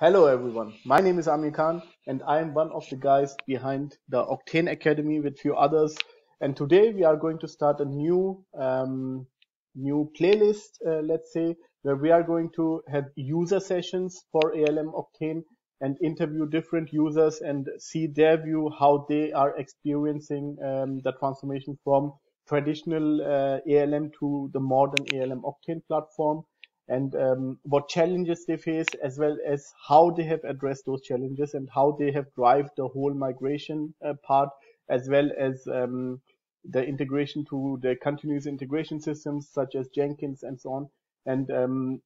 Hello everyone, my name is Amir Khan and I am one of the guys behind the Octane Academy with few others. And today we are going to start a new um, new playlist, uh, let's say, where we are going to have user sessions for ALM Octane and interview different users and see their view how they are experiencing um, the transformation from traditional uh, ALM to the modern ALM Octane platform and um, what challenges they face, as well as how they have addressed those challenges and how they have drive the whole migration uh, part, as well as um, the integration to the continuous integration systems such as Jenkins and so on, and um,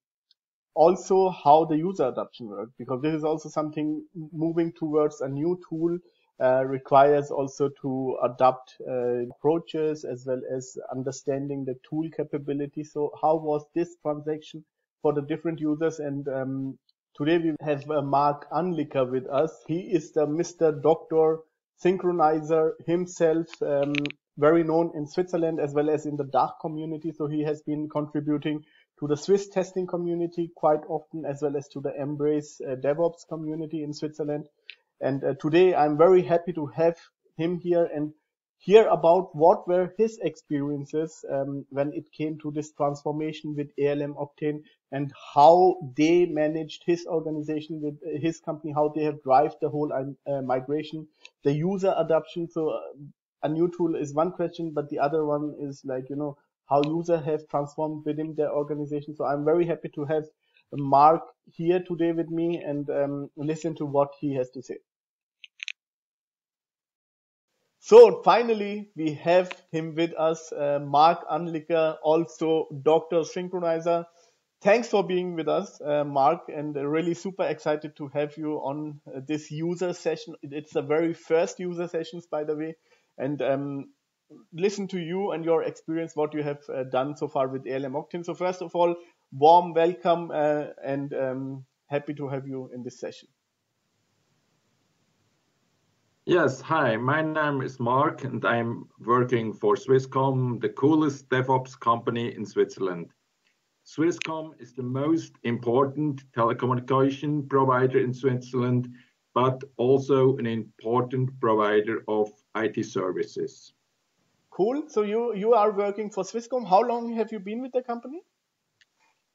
also how the user adoption works, because this is also something moving towards a new tool uh, requires also to adopt uh, approaches as well as understanding the tool capability. So how was this transaction for the different users. And um, today we have uh, Marc Anliker with us. He is the Mr. Doctor Synchronizer himself, um, very known in Switzerland as well as in the DACH community. So he has been contributing to the Swiss testing community quite often, as well as to the Embrace uh, DevOps community in Switzerland. And uh, today I'm very happy to have him here and hear about what were his experiences um, when it came to this transformation with ALM Octane and how they managed his organization with uh, his company, how they have driven the whole uh, migration, the user adoption. So uh, a new tool is one question, but the other one is like, you know, how user have transformed within their organization. So I'm very happy to have Marc here today with me and um, listen to what he has to say. So finally, we have him with us, uh, Marc Anliker, also Dr. Synchronizer. Thanks for being with us, uh, Marc, and really super excited to have you on uh, this user session. It's the very first user sessions, by the way, and um, listen to you and your experience, what you have uh, done so far with ALM Octane. So first of all, warm welcome uh, and um, happy to have you in this session. Yes, hi, my name is Marc and I'm working for Swisscom, the coolest DevOps company in Switzerland. Swisscom is the most important telecommunication provider in Switzerland, but also an important provider of IT services. Cool. So you, you are working for Swisscom. How long have you been with the company?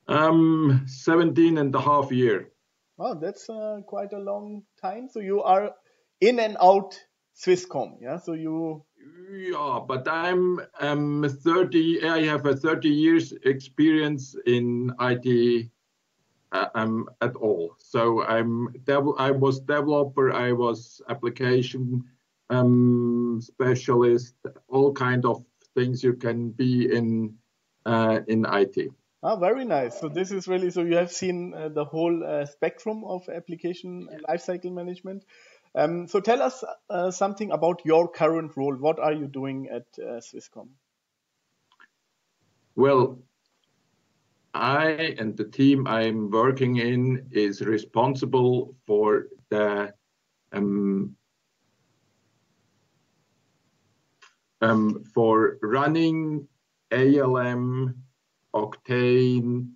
Um, 17 and a half year. Oh, that's uh, quite a long time. So you are in and out Swisscom. Yeah, so you. Yeah, but I'm um 30. I have a 30 years experience in IT. Uh, um, at all. So I'm dev- I was developer. I was application um, specialist. All kind of things you can be in uh, in IT. Ah, very nice. So this is really so you have seen uh, the whole uh, spectrum of application lifecycle management. Um, so tell us uh, something about your current role. What are you doing at uh, Swisscom? Well, I and the team I'm working in is responsible for the um, um, for running ALM, Octane,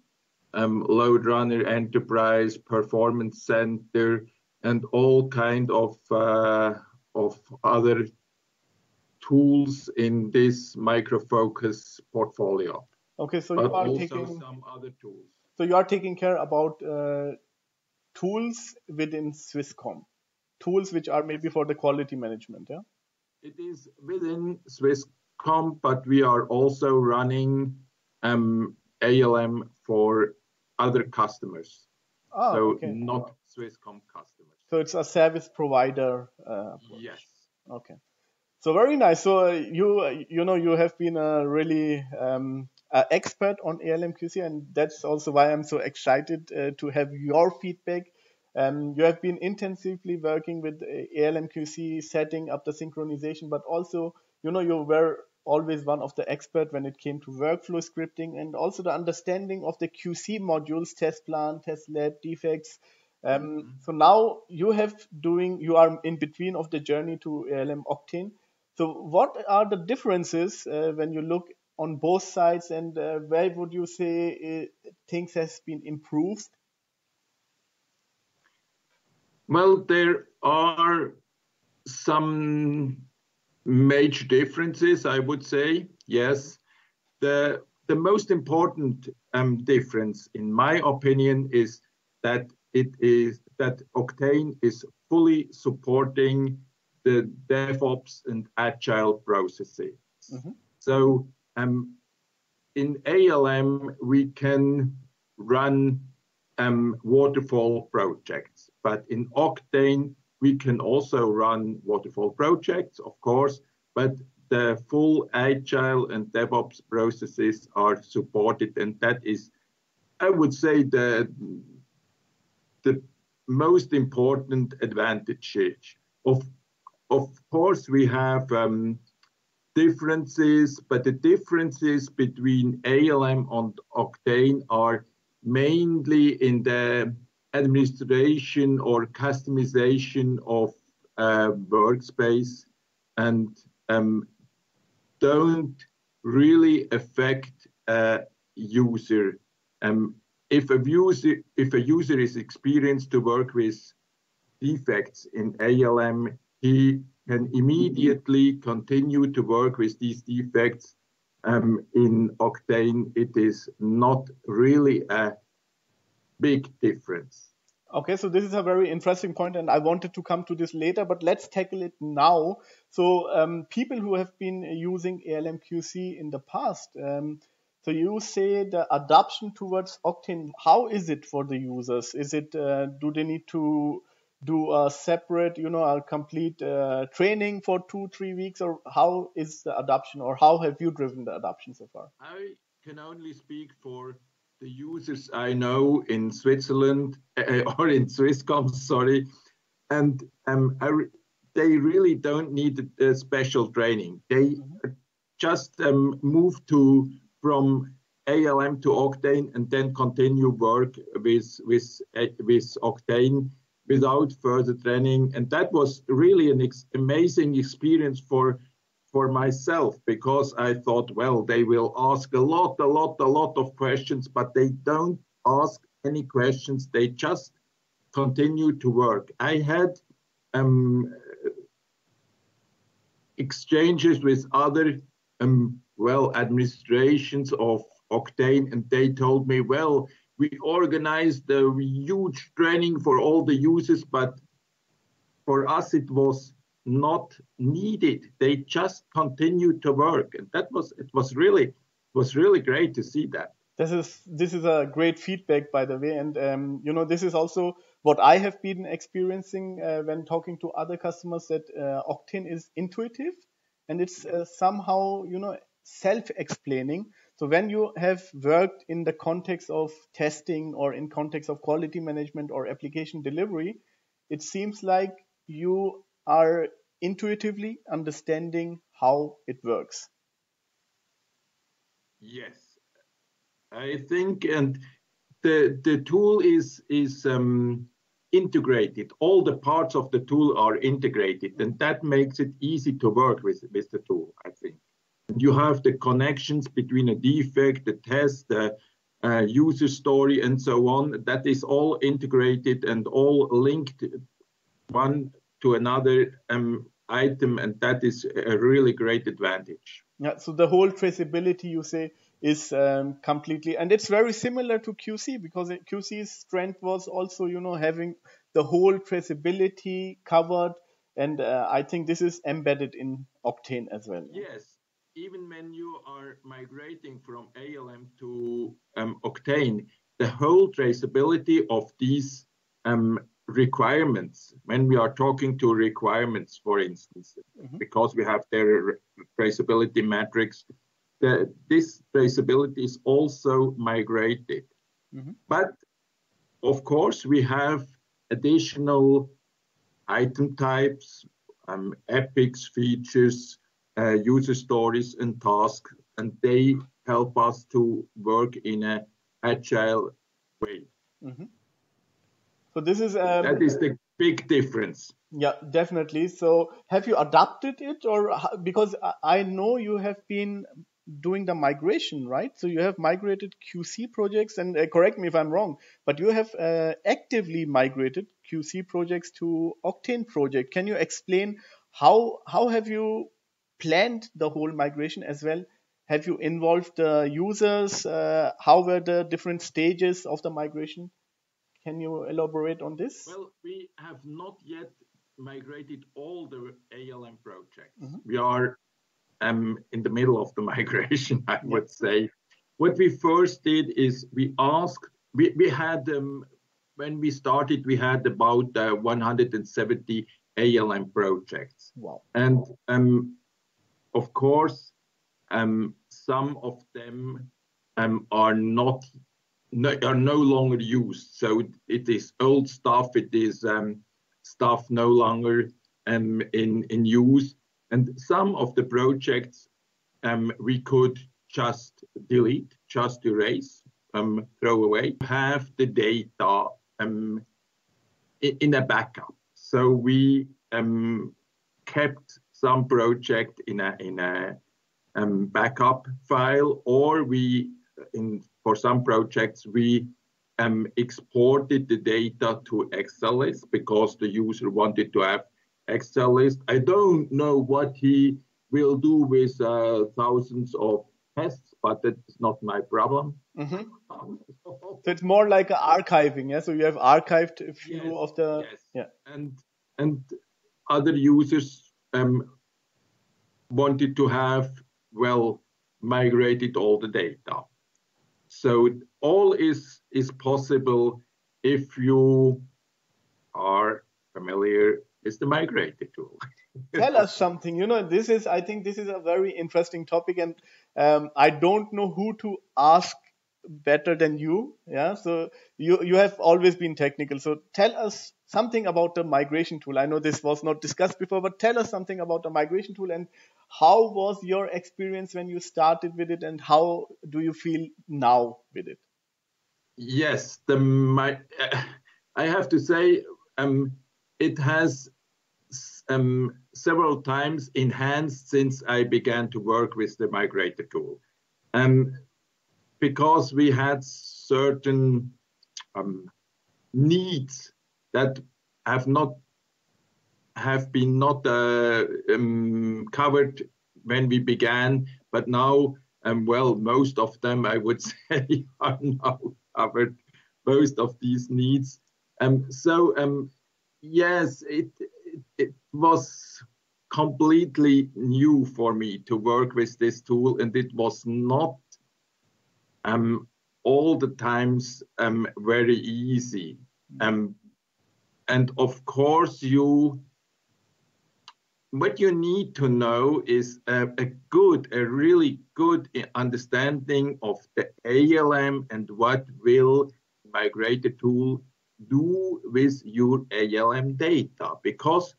um, Load Runner Enterprise, Performance Center, and all kind of uh, of other tools in this micro focus portfolio. Okay, so but you are taking some other tools. So you are taking care about uh, tools within Swisscom, tools which are maybe for the quality management, yeah. It is within Swisscom, but we are also running um, ALM for other customers. Oh, so okay. not Swisscom customers. So it's a service provider. Uh, yes. Okay. So very nice. So uh, you uh, you know you have been a really um, a expert on ALM QC, and that's also why I'm so excited uh, to have your feedback. Um, you have been intensively working with uh, ALM QC, setting up the synchronization, but also you know you were always one of the expert when it came to workflow scripting and also the understanding of the QC modules, test plan, test lab, defects. Um, mm-hmm. So now you have doing, you are in between of the journey to ALM Octane. So what are the differences uh, when you look on both sides and uh, where would you say uh, things has been improved? Well, there are some major differences, I would say. Yes, the the most important um, difference, in my opinion, is that it is that Octane is fully supporting the DevOps and Agile processes. Mm-hmm. So um, in ALM, we can run um, waterfall projects, but in Octane, we can also run waterfall projects, of course, but the full agile and DevOps processes are supported, and that is, I would say, the the most important advantage. Of of course, we have um, differences, but the differences between ALM and Octane are mainly in the administration or customization of uh, workspace and um, don't really affect a user. Um, if a user if a user is experienced to work with defects in ALM, he can immediately continue to work with these defects. Um, in Octane, it is not really a big difference. Okay, so this is a very interesting point, and I wanted to come to this later, but let's tackle it now. So, um, people who have been using ALMQC in the past, um, so you say the adoption towards Octane, how is it for the users? Is it uh, do they need to do a separate, you know, a complete uh, training for two, three weeks, or how is the adoption, or how have you driven the adoption so far? I can only speak for the users I know in Switzerland uh, or in Swisscom, sorry, and um, re they really don't need a special training. They mm -hmm. just um, move to from ALM to Octane and then continue work with with with Octane without further training, and that was really an ex amazing experience for for myself because I thought, well, they will ask a lot, a lot, a lot of questions, but they don't ask any questions. They just continue to work. I had um, exchanges with other, um, well, administrations of Octane, and they told me, well, we organized a huge training for all the users, but for us it was not needed. They just continued to work, and that was it was really was really great to see that. This is this is a great feedback, by the way, and um, you know this is also what I have been experiencing uh, when talking to other customers that uh, Octane is intuitive and it's uh, somehow you know self-explaining. So when you have worked in the context of testing or in context of quality management or application delivery, it seems like you are intuitively understanding how it works. Yes, I think, and the the tool is is um, integrated. All the parts of the tool are integrated, and that makes it easy to work with with the tool. I think. You have the connections between a defect, the test, the uh, user story, and so on. That is all integrated and all linked one to another um, item, and that is a really great advantage. Yeah, so the whole traceability you say is um, completely, and it's very similar to QC because QC's strength was also, you know, having the whole traceability covered, and uh, I think this is embedded in Octane as well. Yes, even when you are migrating from ALM to um, Octane, the whole traceability of these um, requirements when we are talking to requirements for instance mm-hmm. because we have their traceability matrix the, this traceability is also migrated mm-hmm. but of course we have additional item types um, epics features uh, user stories and tasks and they help us to work in a agile way mm-hmm. So this is um, that is the big difference. Yeah, definitely. So have you adapted it, or because I know you have been doing the migration, right? So you have migrated QC projects, and uh, correct me if I'm wrong, but you have uh, actively migrated QC projects to Octane project. Can you explain how how have you planned the whole migration as well? Have you involved the users? Uh, how were the different stages of the migration? Can you elaborate on this? Well, we have not yet migrated all the ALM projects. Mm -hmm. We are um, in the middle of the migration, I would say. What we first did is we asked, we, we had, um, when we started, we had about uh, 170 ALM projects. Wow. And um, of course, um, some of them um, are not no, are no longer used. So it is old stuff. It is um, stuff no longer um, in in use. And some of the projects um, we could just delete, just erase, um, throw away, have the data in, a backup. So we kept some project in a in a um, backup file, or we in for some projects we um, exported the data to Excel list because the user wanted to have Excel list. I don't know what he will do with uh, thousands of tests, but that's not my problem. Mm-hmm. so it's more like archiving, yeah. So you have archived a few yes, of the yes. yeah, and and other users um, wanted to have well migrated all the data. So all is is possible if you are familiar with the migrator tool. Tell us something. You know, this is, I think this is a very interesting topic, and um, I don't know who to ask better than you. Yeah. So you, you have always been technical. So tell us something about the migration tool. I know this was not discussed before, but tell us something about the migration tool and how was your experience when you started with it and how do you feel now with it? Yes, the my, I have to say um, it has um, several times enhanced since I began to work with the migrator tool. Um, because we had certain um, needs that have not have been not uh, um, covered when we began, but now, um, well, most of them I would say are now covered. Most of these needs. Um, so um, yes, it, it, it was completely new for me to work with this tool, and it was not um, all the times um, very easy. Um, and of course, you what you need to know is a, a, good, a really good understanding of the ALM and what will migrator tool do with your ALM data because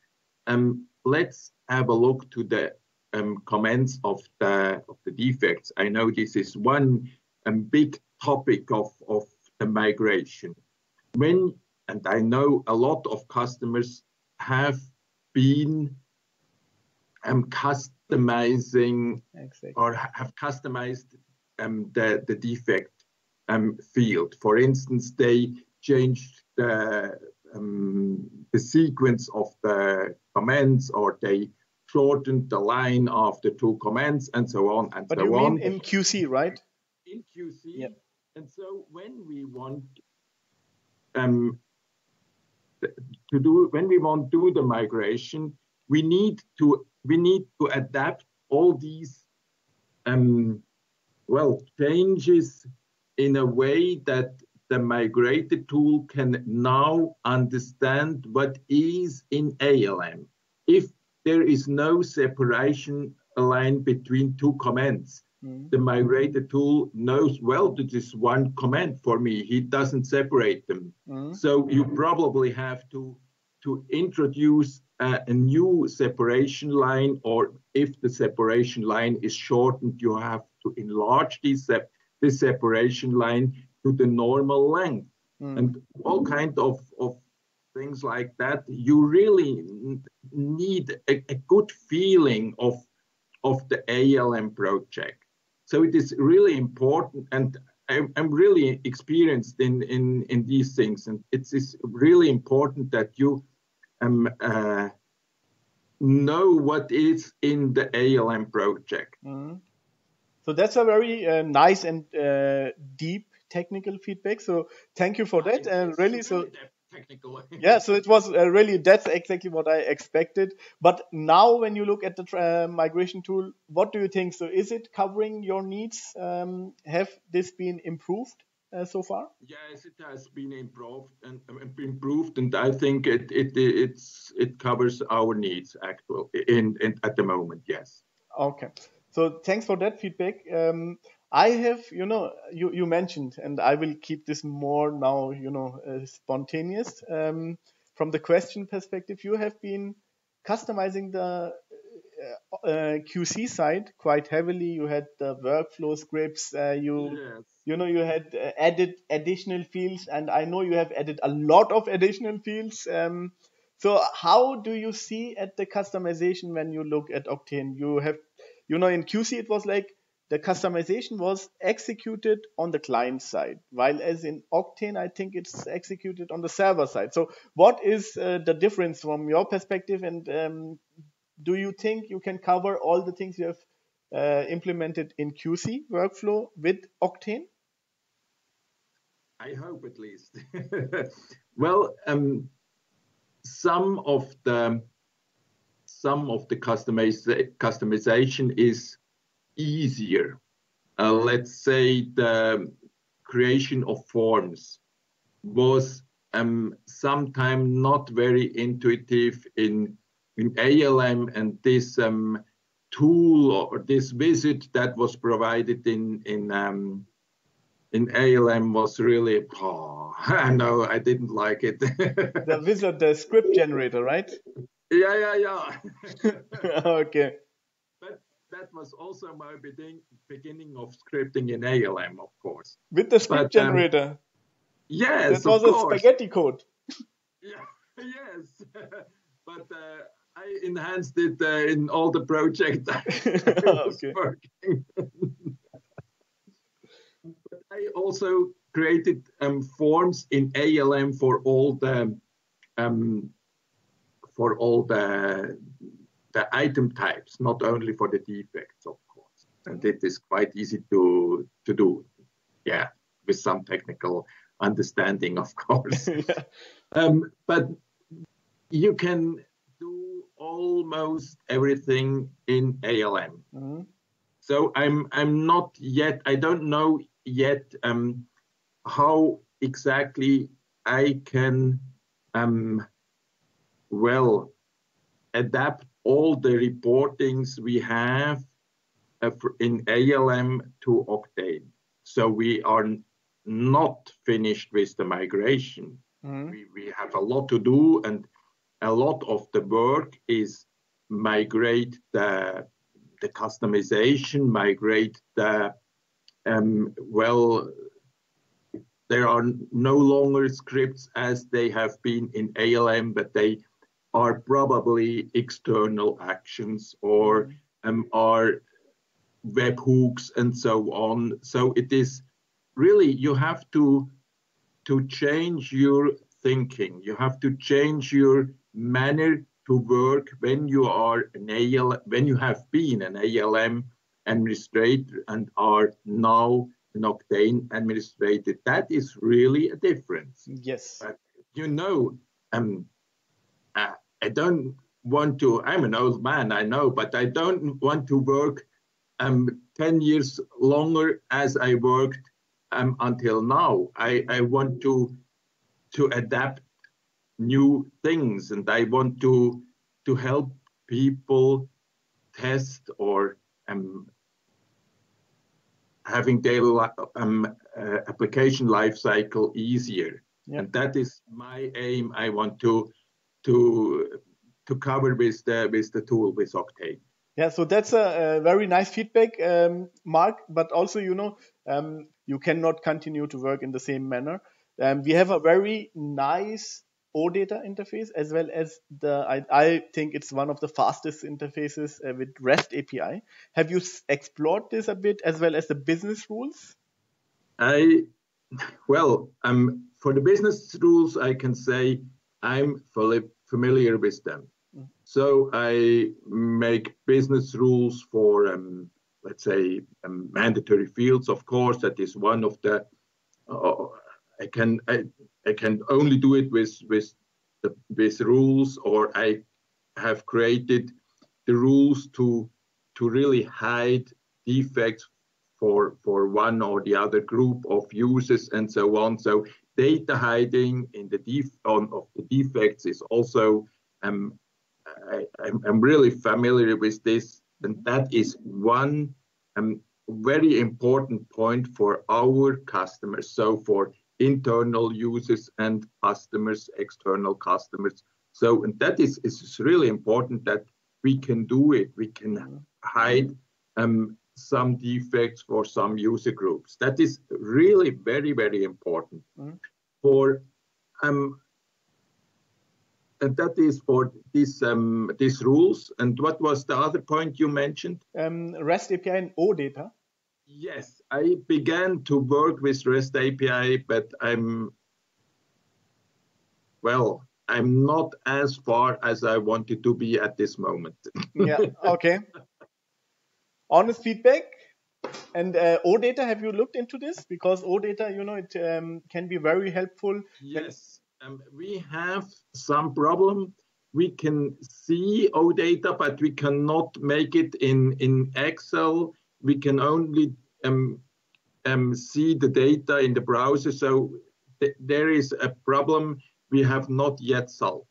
um, let's have a look to the um, comments of the of the defects. I know this is one um, big topic of, of the migration. When and I know a lot of customers have been um, customizing exactly. or have customized um, the, the defect um, field. For instance, they changed the, um, the sequence of the commands or they shortened the line after two commands and so on and but so you on. Mean in QC, right? In QC. Yep. And so when we want um, to do when we want to do the migration, we need to we need to adapt all these um, well changes in a way that the migrated tool can now understand what is in ALM. If there is no separation line between two comments, mm. the migrator tool knows, well, this is one command for me. He doesn't separate them. Mm. So you probably have to, to introduce a, a new separation line, or if the separation line is shortened, you have to enlarge this, this separation line to the normal length mm. and all kind of, of things like that you really need a, a, good feeling of of the ALM project so it is really important, and I'm, I'm really experienced in, in in these things, and it's, it's really important that you um, uh, know what is in the ALM project. Mm-hmm. So that's a very uh, nice and uh, deep technical feedback. So thank you for that. And really, so technical. yeah, so it was uh, really that's exactly what I expected. But now, when you look at the uh, migration tool, what do you think? So is it covering your needs? Um, have this been improved? Uh, so far? Yes, it has been improved and uh, improved, and I think it it it's it covers our needs actually in, in at the moment. Yes. Okay. So thanks for that feedback. Um, I have, you know, you, you mentioned, and I will keep this more now, you know, uh, spontaneous. Um, from the question perspective, you have been customizing the uh, uh, QC side quite heavily. You had the workflow scripts. Uh, you, yes. you know, you had uh, added additional fields, and I know you have added a lot of additional fields. Um, so, how do you see at the customization when you look at Octane? You have you know, in QC, it was like the customization was executed on the client side, while as in Octane, I think it's executed on the server side. So, what is uh, the difference from your perspective? And um, do you think you can cover all the things you have uh, implemented in QC workflow with Octane? I hope at least. well, um, some of the some of the customization is easier. Uh, let's say the creation of forms was um, sometimes not very intuitive in, in ALM and this um, tool or this visit that was provided in, in, um, in ALM was really, oh, I know, I didn't like it. the visit, the script generator, right? Yeah, yeah, yeah. okay. That was also my beginning, beginning of scripting in ALM, of course. With the script but, um, generator. Um, yes, that was a course. spaghetti code. yeah, yes. but uh, I enhanced it uh, in all the projects I was working. but I also created um, forms in ALM for all the um, for all the, the item types, not only for the defects, of course. And it is quite easy to, to do, yeah, with some technical understanding, of course. yeah. um, but you can do almost everything in ALM. Mm-hmm. So I'm I'm not yet. I don't know yet um, how exactly I can um, well adapt all the reportings we have uh, in ALM to Octane. So we are not finished with the migration. Mm-hmm. We, we have a lot to do, and a lot of the work is migrate the, the customization, migrate the um, well there are no longer scripts as they have been in ALM, but they are probably external actions or mm-hmm. um, are webhooks and so on. So it is really you have to to change your thinking. You have to change your manner to work when you are an AL when you have been an ALM administrator and are now an Octane administrator. That is really a difference. Yes. But you know, um, uh, I don't want to, I'm an old man, I know, but I don't want to work um, 10 years longer as I worked um, until now. I, I want to, to adapt new things and I want to, to help people test or um, having their um, uh, application life cycle easier. Yep. And that is my aim. I want to to to cover with the with the tool with Octane. Yeah, so that's a, a very nice feedback, um, Marc. But also, you know, um, you cannot continue to work in the same manner. Um, we have a very nice OData interface as well as the, I, I think it's one of the fastest interfaces uh, with REST API. Have you explored this a bit as well as the business rules? I, well, um, for the business rules, I can say I'm fully familiar with them. Mm. So I make business rules for, um, let's say, um, mandatory fields. Of course, that is one of the. Uh, I can I, I can only do it with with the with rules, or I have created the rules to to really hide defects for for one or the other group of users and so on. So data hiding in the def on of the defects is also um, I, am really familiar with this, and that is one um, very important point for our customers. So for internal users and customers, external customers. So and that is, is really important that we can do it. We can hide um, some defects for some user groups. That is really very, very important. Mm-hmm. For um, and that is for these um, these rules. And what was the other point you mentioned? Um, REST API and OData. Yes, I began to work with REST API, but I'm well, I'm not as far as I wanted to be at this moment. yeah. Okay. Honest feedback. And uh, OData, have you looked into this? Because OData, you know, it um, can be very helpful. Yes um, we have some problem. We can see OData, but we cannot make it in, in Excel. We can only um, um, see the data in the browser. So th there is a problem we have not yet solved,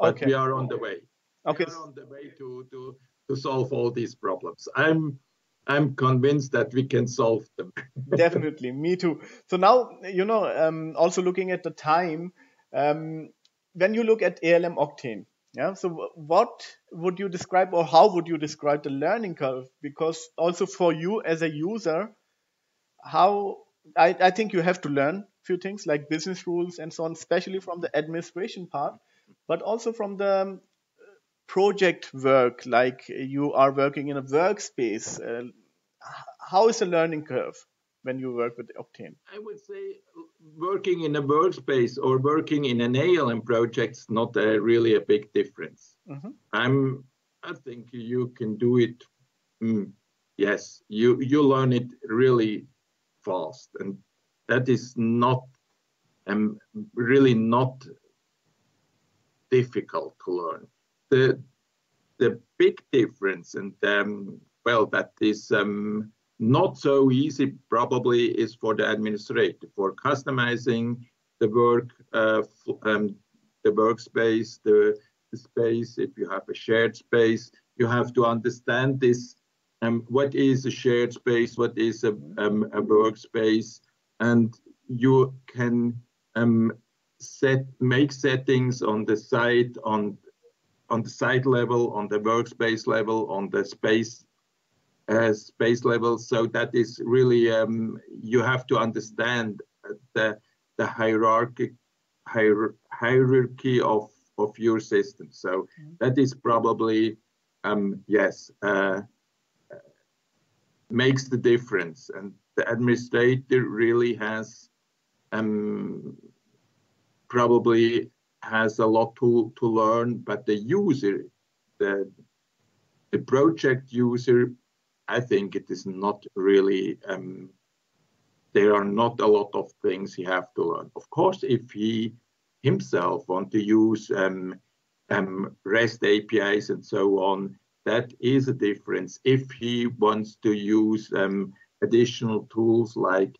but okay. we are on the way. Okay. We are on the way to, to, to solve all these problems. I'm I'm convinced that we can solve them. Definitely, me too. So now, you know, um, also looking at the time, um, when you look at ALM Octane, yeah, so what would you describe or how would you describe the learning curve? Because also for you as a user, how I, I think you have to learn a few things like business rules and so on, especially from the administration part, but also from the project work, like you are working in a workspace. Uh, how is the learning curve? when you work with Octane? I would say working in a workspace or working in an ALM project is not a, really a big difference. Mm-hmm. I'm, I think you can do it. Mm, yes, you you learn it really fast, and that is not, um, really not difficult to learn. The the big difference, and um, well, that is um, not so easy probably is for the administrator for customizing the work, uh, um, the workspace, the, the, space. If you have a shared space, you have to understand this. Um, what is a shared space? What is a, um, a workspace? And you can um, set make settings on the site on on the site level, on the workspace level, on the space uh, space level. So that is really um, you have to understand the the hierarchy hier hierarchy of of your system. So mm -hmm. that is probably um, yes uh, makes the difference, and the administrator really has um, probably has a lot to to learn, but the user the the project user I think it is not really, um, there are not a lot of things he have to learn. Of course, if he himself want to use um, um, REST APIs and so on, that is a difference. If he wants to use um, additional tools like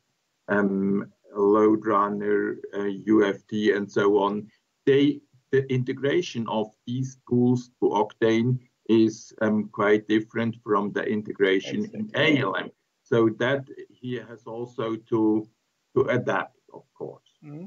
um, LoadRunner, uh, UFT, and so on, they the integration of these tools to Octane is um, quite different from the integration exactly. in ALM. So that he has also to to adapt, of course. Mm-hmm.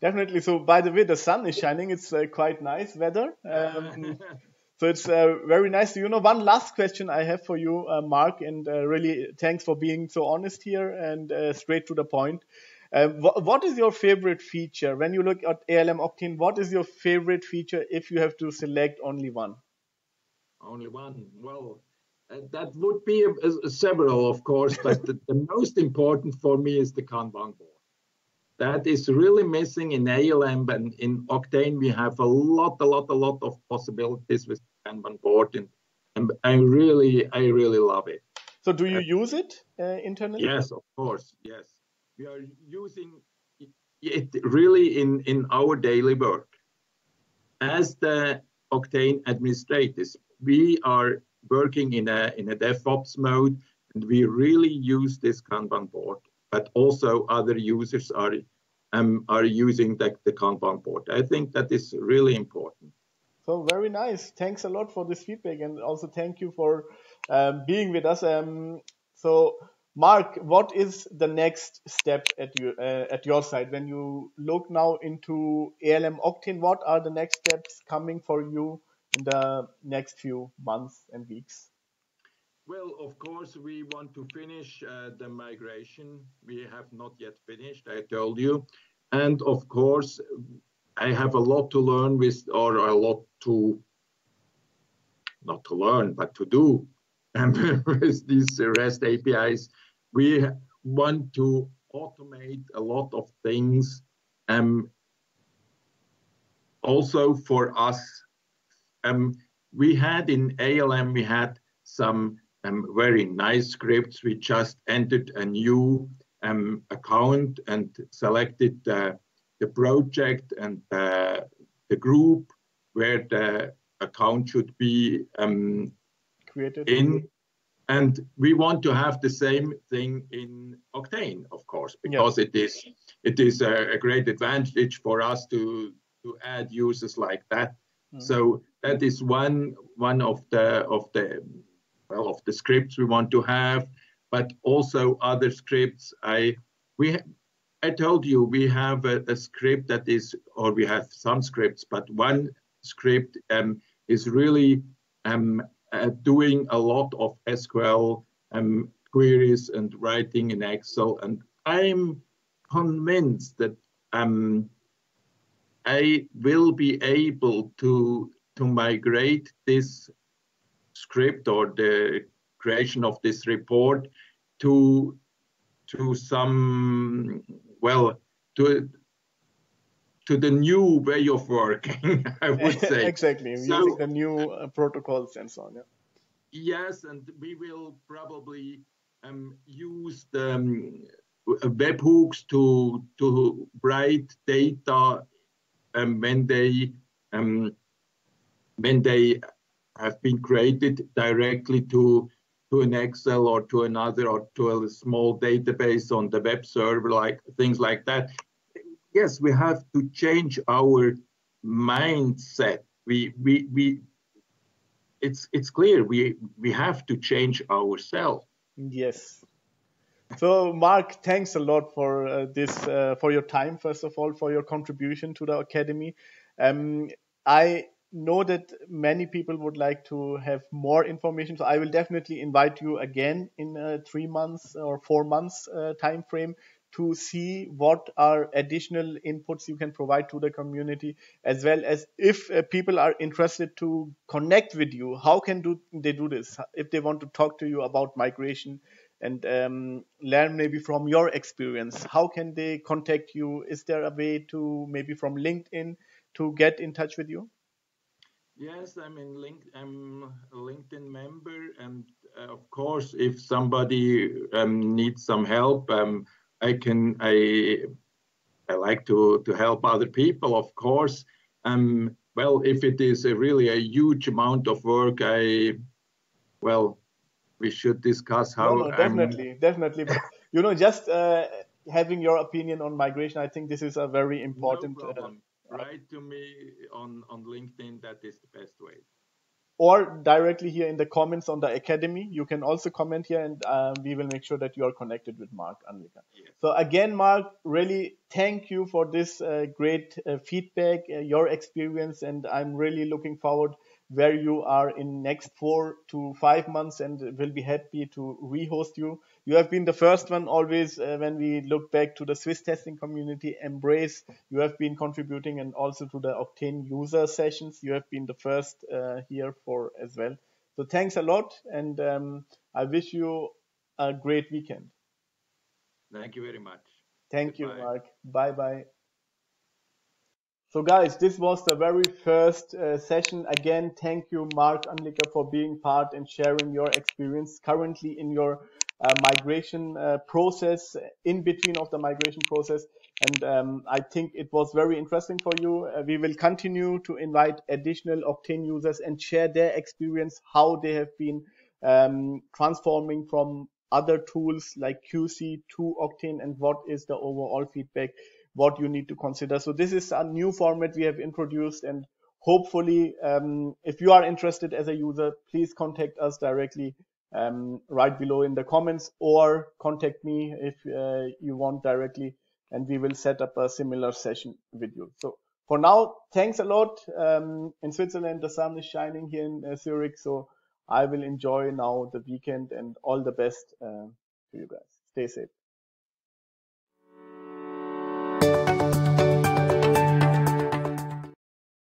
Definitely. So by the way, the sun is shining. It's uh, quite nice weather. Um, so it's uh, very nice. You know, one last question I have for you, uh, Marc, and uh, really thanks for being so honest here and uh, straight to the point. Uh, wh- what is your favorite feature when you look at ALM Octane? What is your favorite feature if you have to select only one? Only one. Well, uh, that would be a, a, several, of course, but the, the, most important for me is the Kanban board. That is really missing in ALM and in Octane. We have a lot, a lot, a lot of possibilities with Kanban board, and, and I really, I really love it. So, do you uh, use it uh, internally? Yes, of course. Yes, we are using it really in in our daily work. As the Octane administrators, we are working in a in a DevOps mode, and we really use this Kanban board. But also other users are um, are using the, the Kanban board. I think that is really important. So very nice. Thanks a lot for this feedback, and also thank you for um, being with us. Um, so, Marc, what is the next step at you uh, at your side when you look now into ALM Octane? What are the next steps coming for you in the next few months and weeks? Well, of course, we want to finish uh, the migration. We have not yet finished, I told you. And of course, I have a lot to learn with, or a lot to, not to learn, but to do um, with these REST APIs. We want to automate a lot of things. Um, also for us um, we had in ALM, we had some um, very nice scripts. We just entered a new um, account and selected uh, the project and uh, the group where the account should be um, created in. And we want to have the same thing in Octane, of course, because yeah. it is it is a, a, great advantage for us to to add users like that. Mm. So that is one one of the of the well of the scripts we want to have, but also other scripts. I we I told you we have a, a script that is, or we have some scripts, but one script um, is really um, doing a lot of SQL um, queries and writing in Excel, and I'm convinced that um, I will be able to to migrate this script or the creation of this report to to some well to to the new way of working i would say exactly so, using the new uh, protocols and so on yeah yes and we will probably um, use the um, webhooks to to write data um, when they um, when they have been created directly to to an Excel or to another or to a small database on the web server, like things like that. Yes, we have to change our mindset. We we we. It's it's clear we we have to change ourselves. Yes. So, Marc, thanks a lot for uh, this, uh, for your time, first of all, for your contribution to the Academy. Um, I know that many people would like to have more information, so I will definitely invite you again in a three months or four months uh, time frame to see what are additional inputs you can provide to the community as well as if uh, people are interested to connect with you how can do they do this if they want to talk to you about migration and um, learn maybe from your experience. How can they contact you? Is there a way to maybe from LinkedIn to get in touch with you? Yes, I'm in link. I'm a LinkedIn member, and uh, of course, if somebody um, needs some help, um, I can. I I like to to help other people, of course. Um, well, if it is a really a huge amount of work, I well we should discuss how. No, no, definitely, definitely. But, you know, just uh, having your opinion on migration, I think this is a very important. No uh, Write to me on on LinkedIn. That is the best way. Or directly here in the comments on the academy, you can also comment here, and uh, we will make sure that you are connected with Marc Anliker. Yes. So again, Mark, really thank you for this uh, great uh, feedback, uh, your experience, and I'm really looking forward where you are in next four to five months and will be happy to rehost you you have been the first one always uh, when we look back to the Swiss testing community embrace. You have been contributing and also to the Octane user sessions. You have been the first uh, here for as well. So thanks a lot, and um, I wish you a great weekend. Thank you very much. Thank Goodbye. you, Marc. Bye bye. So guys, this was the very first uh, session. Again, thank you, Marc Anliker, for being part and sharing your experience currently in your migration uh, process, in between of the migration process. And um, I think it was very interesting for you. Uh, we will continue to invite additional Octane users and share their experience, how they have been um, transforming from other tools like QC to Octane and what is the overall feedback, what you need to consider. So this is a new format we have introduced and hopefully um, if you are interested as a user, please contact us directly um, right below in the comments or contact me if uh, you want directly and we will set up a similar session with you. So for now, thanks a lot. Um, in Switzerland, the sun is shining here in uh, Zurich, so I will enjoy now the weekend and all the best uh, to you guys. Stay safe.